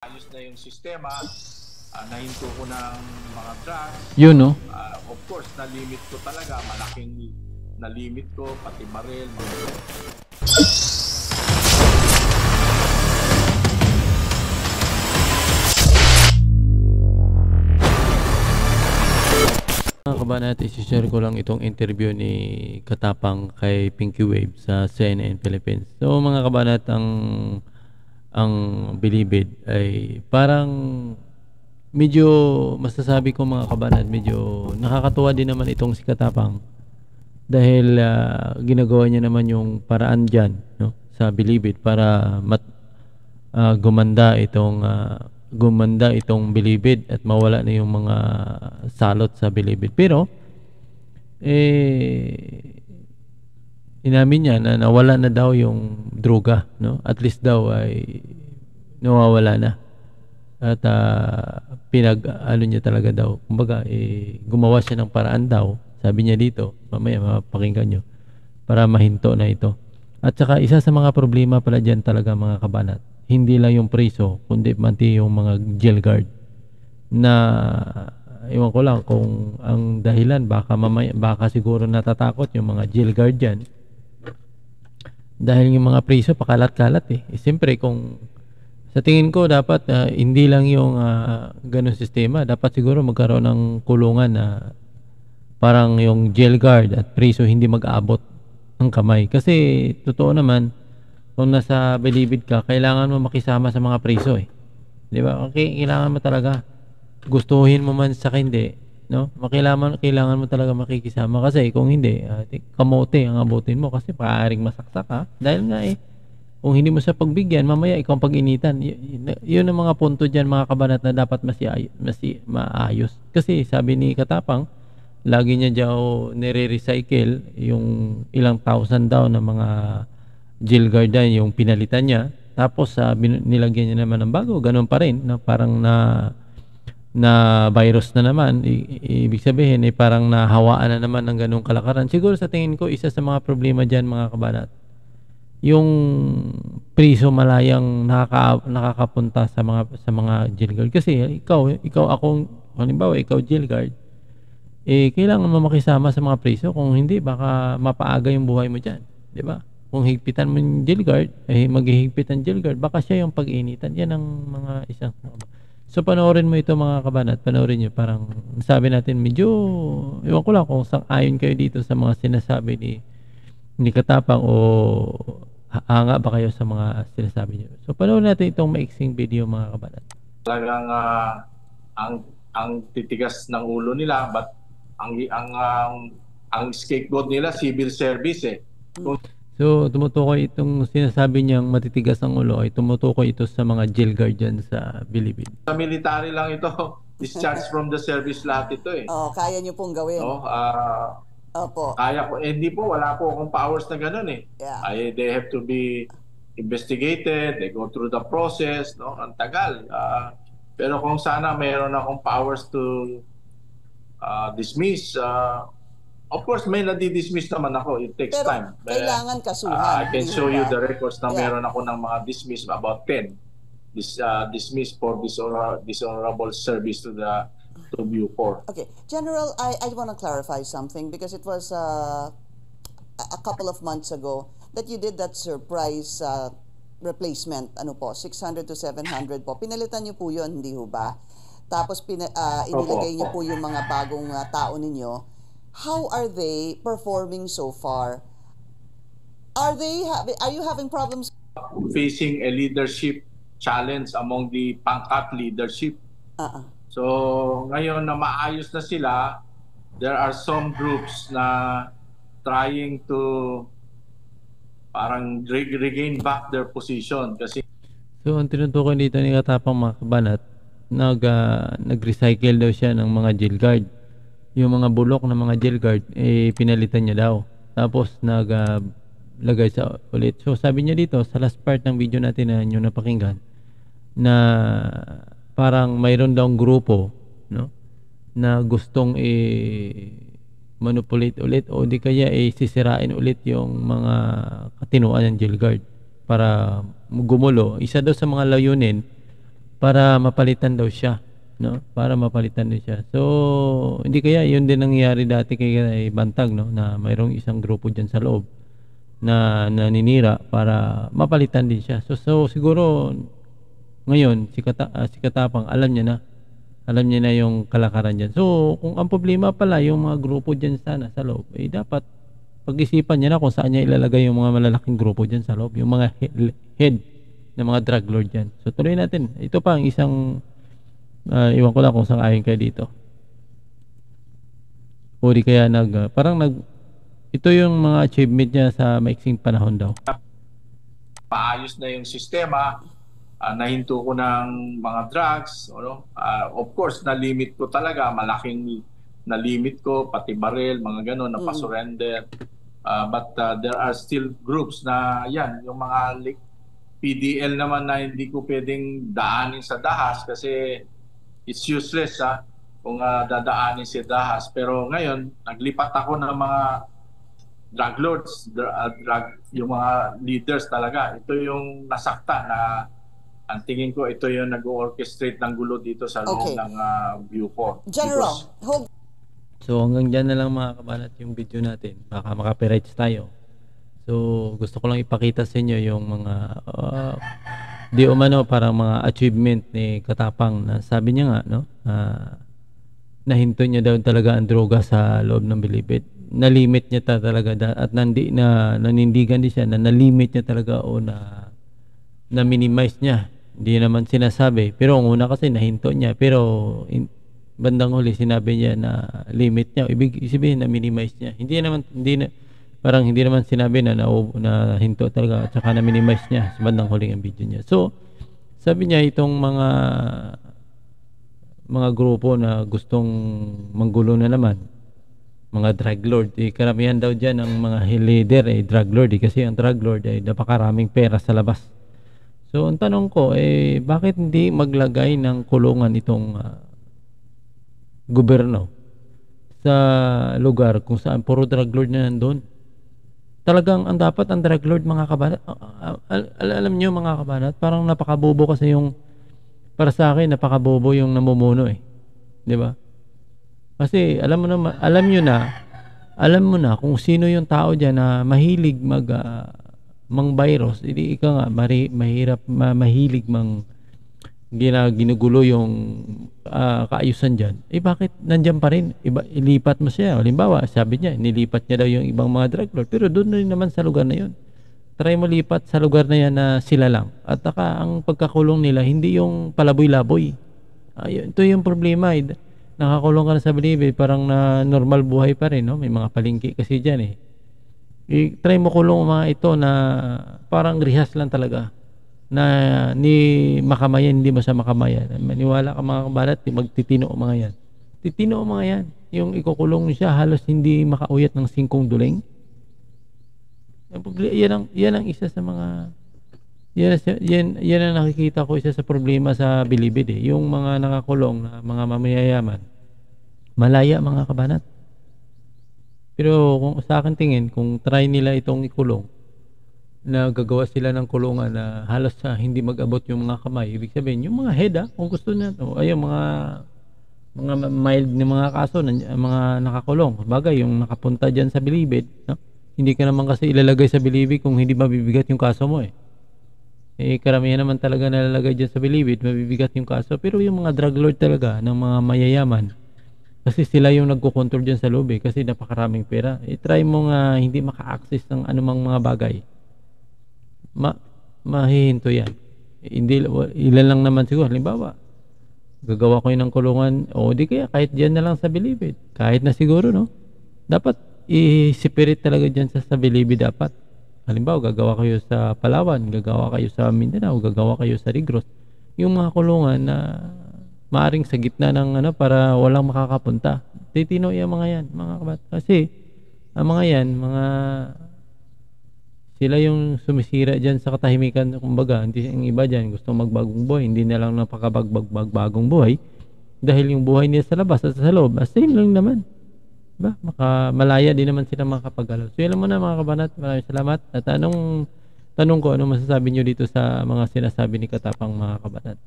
ayos na yung sistema, uh, nahinto ko ng mga drugs. Yun, no? Uh, of course, na-limit ko talaga, malaking na-limit ko, pati baril. Mga kabanat, isi-share ko lang itong interview ni Katapang kay Pinky Wave sa CNN Philippines. So mga kabanat, ang ang Bilibid ay parang medyo masasabi ko mga kabanat, medyo nakakatuwa din naman itong si Katapang dahil uh, ginagawa niya naman yung paraan diyan no sa Bilibid para mat, uh, gumanda itong uh, gumanda itong bilibid at mawala na yung mga salot sa bilibid. Pero, eh, inamin niya na nawala na daw yung droga, no? At least daw ay nawawala na. At uh, pinag ano niya talaga daw. Kumbaga, eh, gumawa siya ng paraan daw. Sabi niya dito, mamaya mapakinggan niyo para mahinto na ito. At saka isa sa mga problema pala diyan talaga mga kabanat hindi lang yung preso, kundi pati yung mga jail guard na iwan ko lang kung ang dahilan baka mamaya, baka siguro natatakot yung mga jail guard dyan dahil yung mga preso pakalat-kalat eh. eh siyempre kung sa tingin ko dapat uh, hindi lang yung uh, ganun sistema dapat siguro magkaroon ng kulungan na parang yung jail guard at preso hindi mag-abot ng kamay kasi totoo naman kung nasa bilibid ka, kailangan mo makisama sa mga preso eh. 'Di ba? Okay, kailangan mo talaga gustuhin mo man sa hindi, no? Makailangan kailangan mo talaga makikisama kasi kung hindi, uh, kamote ang abutin mo kasi paaring masaksak ka. Dahil nga eh kung hindi mo sa pagbigyan, mamaya ikaw ang pag-initan. Y- yun ang mga punto diyan mga kabanat na dapat masi masi maayos. Kasi sabi ni Katapang, lagi niya daw nire-recycle yung ilang thousand daw na mga Jill Garden yung pinalitan niya. Tapos uh, nilagyan niya naman ng bago, ganun pa rin na parang na na virus na naman. I- ibig sabihin eh parang nahawaan na naman ng ganung kalakaran. Siguro sa tingin ko isa sa mga problema diyan mga kabanat. Yung priso malayang nakaka, nakakapunta sa mga sa mga jail guard kasi ikaw ikaw akong halimbawa ikaw jail guard eh kailangan mo makisama sa mga priso kung hindi baka mapaaga yung buhay mo diyan, 'di ba? kung higpitan mo yung jail guard, eh maghihigpit ang jail guard, baka siya yung pag-initan. Yan ang mga isang So panoorin mo ito mga kabanat, panoorin nyo. Parang sabi natin medyo, iwan ko lang kung sang ayon kayo dito sa mga sinasabi ni, ni Katapang o hanga ba kayo sa mga sinasabi niyo. So panoorin natin itong maiksing video mga kabanat. Talagang uh, ang ang titigas ng ulo nila but ang ang ang, ang scapegoat nila civil service eh. Kung So, tumutukoy itong sinasabi niyang matitigas ang ulo ay tumutukoy ito sa mga jail guardian sa Bilibid. Sa military lang ito, discharge from the service lahat ito eh. Oh, kaya niyo pong gawin. No, uh, Opo. Kaya ko, eh, hindi po, wala po akong powers na ganun eh. Yeah. Ay, they have to be investigated, they go through the process, no? Ang tagal. Uh, pero kung sana mayroon akong powers to uh, dismiss, uh, Of course, may nadi-dismiss naman ako. It takes Pero time. But, kailangan kasuhan. uh, I can show you the records na Yeah. meron ako ng mga dismiss, about 10. Dis, uh, dismiss for dishonor- dishonorable service to the to Bucor. Okay. General, I, I want to clarify something because it was uh, a a couple of months ago that you did that surprise uh, replacement. Ano po, 600 to 700 po. Pinalitan niyo po yun, hindi ho ba? Tapos pina, uh, inilagay niyo po yung mga bagong uh, tao ninyo. How are they performing so far? Are they having, are you having problems? Facing a leadership challenge among the pangkat leadership. Uh-uh. So, ngayon na maayos na sila, there are some groups na trying to parang re- regain back their position kasi So, ang tinutukoy dito ni Katapang mga kabanat, nag, uh, nag-recycle daw siya ng mga jail guard. Yung mga bulok ng mga jail guard, eh, pinalitan niya daw. Tapos, nag, uh, sa ulit. So, sabi niya dito, sa last part ng video natin na inyo napakinggan, na parang mayroon daw grupo, no? Na gustong i manipulate ulit o di kaya eh, sisirain ulit yung mga katinuan ng jail guard para gumulo. Isa daw sa mga layunin para mapalitan daw siya, no? Para mapalitan din siya. So, hindi kaya yun din nangyayari dati kay, Bantag, no? Na mayroong isang grupo diyan sa loob na naninira para mapalitan din siya. So, so siguro ngayon si, Kata, ah, si Katapang alam niya na alam niya na yung kalakaran diyan. So, kung ang problema pala yung mga grupo diyan sana sa loob, eh dapat pag-isipan niya na kung saan niya ilalagay yung mga malalaking grupo diyan sa loob, yung mga he- head ng mga drug lord diyan. So, tuloy natin. Ito pa ang isang ah, iwan ko lang kung saan ayon kayo dito. O di kaya nag ah, parang nag ito yung mga achievement niya sa maiksing panahon daw. Paayos na yung sistema, ah, nahinto ko ng mga drugs, ano? Ah, of course, na-limit ko talaga, malaking na-limit ko, pati baril, mga gano'n, na pa-surrender. Ah, but ah, there are still groups na yan, yung mga PDL naman na hindi ko pwedeng daanin sa dahas kasi it's useless ha kung ah, dadaanin si dahas. Pero ngayon, naglipat ako ng mga drug lords, dr- uh, drug, yung mga leaders talaga. Ito yung nasakta na ang tingin ko ito yung nag-orchestrate ng gulo dito sa loob Okay. ng uh, Bucor. General, Because hold So hanggang dyan na lang mga kabanat yung video natin. Baka makapirights tayo. So gusto ko lang ipakita sa inyo yung mga ah, di umano parang mga achievement ni Katapang na sabi niya nga no ah, nahinto niya daw talaga ang droga sa loob ng Bilibid. Na-limit niya ta talaga da- at nandi na nanindigan din siya na na-limit niya talaga o na na minimize niya. Hindi naman sinasabi. Pero ang una kasi nahinto niya. Pero in, bandang huli sinabi niya na limit niya. Ibig sabihin na minimize niya. Hindi naman hindi na parang hindi naman sinabi na na, na hinto talaga at saka na minimize niya sa bandang huli ang video niya. So sabi niya itong mga mga grupo na gustong manggulo na naman mga drug lord eh, karamihan daw dyan ang mga leader eh drug lord eh, kasi ang drug lord ay napakaraming pera sa labas so ang tanong ko eh bakit hindi maglagay ng kulungan itong ah, gobyerno sa lugar kung saan puro drug lord na nandun talagang ang dapat ang drug lord mga kabanat ah, ah, al- al- alam niyo mga kabanat parang napakabobo kasi yung para sa akin napakabobo yung namumuno eh. Di ba? Kasi alam mo na alam niyo na alam mo na kung sino yung tao diyan na mahilig mag ah, mang virus hindi ika nga mari, mahirap ma- mahilig mang gina, yung ah, kaayusan diyan eh bakit nandiyan pa rin iba ilipat mo siya halimbawa sabi niya nilipat niya daw yung ibang mga drug lord pero doon rin naman sa lugar na yun try mo lipat sa lugar na yan na sila lang. At saka ang pagkakulong nila, hindi yung palaboy-laboy. Ayun, ito yung problema. eh. Nakakulong ka na sa Bilibid, parang na normal buhay pa rin. No? May mga palingki kasi dyan eh. I- try mo kulong mga ito na parang rehas lang talaga. Na ni makamayan, hindi sa makamayan. Maniwala ka mga kabalat, magtitino mga yan. Titino mga yan. Yung ikukulong siya, halos hindi makauyat ng singkong duling. Yan ang yan ang isa sa mga yan, yan, yan ang nakikita ko isa sa problema sa Bilibid eh. Yung mga nakakulong na mga mamayayaman. Malaya mga kabanat. Pero kung sa akin tingin, kung try nila itong ikulong, na gagawa sila ng kulungan na halos sa hindi mag-abot yung mga kamay. Ibig sabihin, yung mga head ah, kung gusto na, o ayun, mga mga mild na mga kaso, mga nakakulong. Bagay, yung nakapunta dyan sa Bilibid, no? hindi ka naman kasi ilalagay sa Bilibid kung hindi mabibigat yung kaso mo eh. Eh, karamihan naman talaga nalalagay dyan sa Bilibid, mabibigat yung kaso. Pero yung mga drug lord talaga, ng mga mayayaman, kasi sila yung nagko-control dyan sa loob eh, kasi napakaraming pera. I-try mo nga hindi maka-access ng anumang mga bagay. Ma mahihinto yan. Hindi, ilan lang naman siguro. Halimbawa, gagawa ko yun ng kulungan, o di kaya kahit dyan na lang sa Bilibid. Kahit na siguro, no? Dapat i-separate talaga dyan sa, sa Bilibid dapat. Halimbawa, gagawa kayo sa Palawan, gagawa kayo sa Mindanao, gagawa kayo sa Rigros. Yung mga kulungan na maaring sa gitna ng ano para walang makakapunta. Titino yung mga yan, mga kabat. Kasi ang mga yan, mga sila yung sumisira dyan sa katahimikan. Kumbaga hindi yung iba dyan. Gusto magbagong buhay. Hindi na lang napakabagbagong buhay. Dahil yung buhay nila sa labas at sa loob ah, same lang naman. Ba maka malaya din naman sila makakapagalaw so yun lang muna mga kabanat. Maraming salamat. At anong tanong ko ano masasabi nyo dito sa mga sinasabi ni Katapang mga kabanat